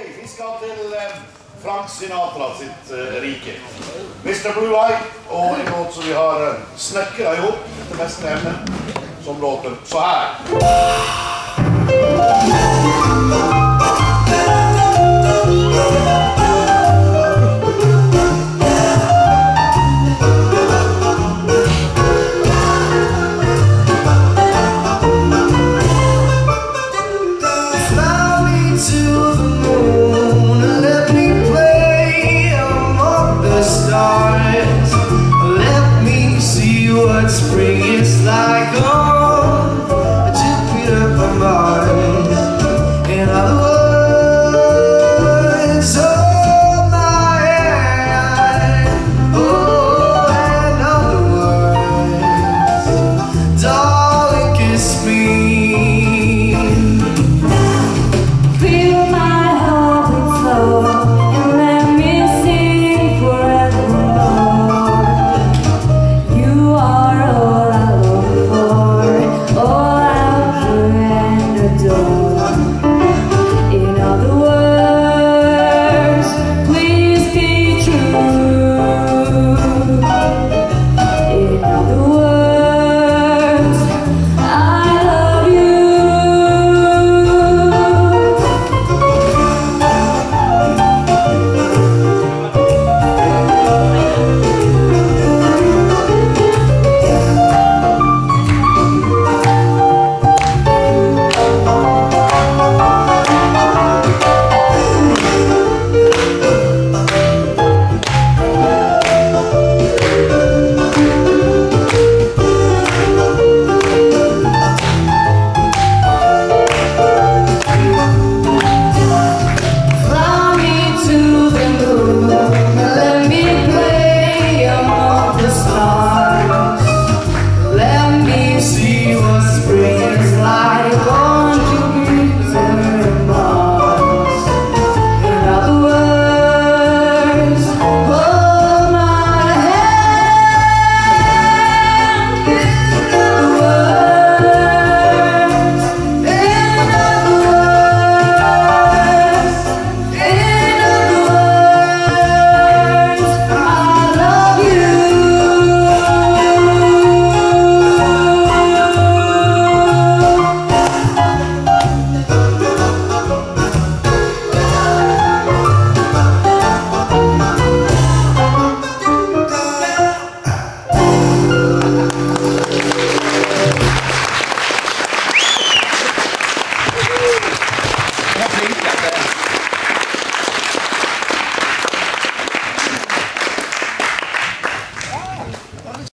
Okej, vi ska till eh, Frank Sinatra sitt eh, rike. Mr Blue Eye och en låt som vi har eh, snäckrat ihop Det bästa ämnen som låter så här. see